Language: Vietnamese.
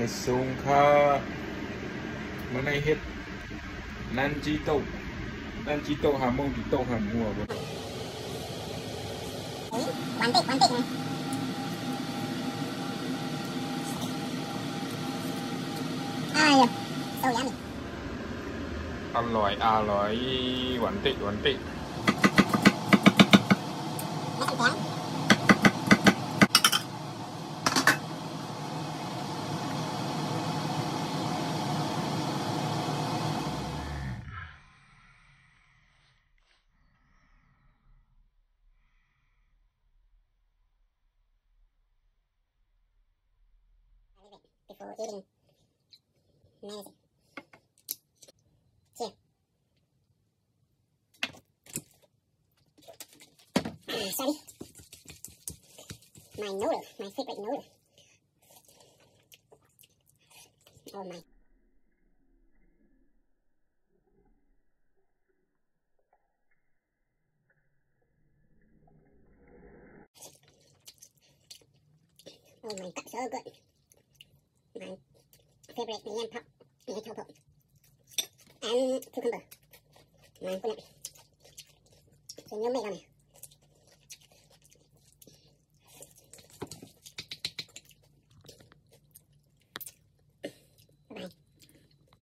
hết xuống khá bữa nay hết. Nan chi tàu nan chi tàu hà mông thì tàu hà mùa vậy. quán tịnh quán tịnh. Ai à đâu vậy mình ăn loại à loại quán tịnh quán tịnh. Before eating. Here. Mm, sorry. My noodle, my favorite noodle. Oh my. Oh my god, so good. My favorite yam pop, yam pop, and cucumber. My favorite. So nhớ mấy con này.